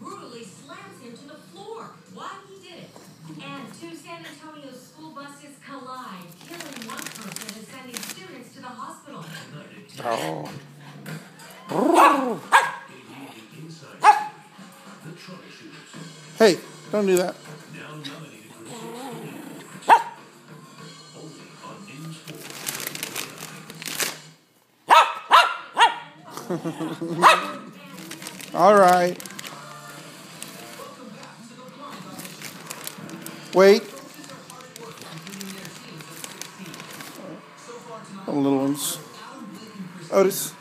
brutally slams him to the floor. Why he did it. And two San Antonio school buses collide, killing one person and sending students to the hospital. Hey, don't do that. All right. Wait. Little ones. Otis.